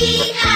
Happy, happy.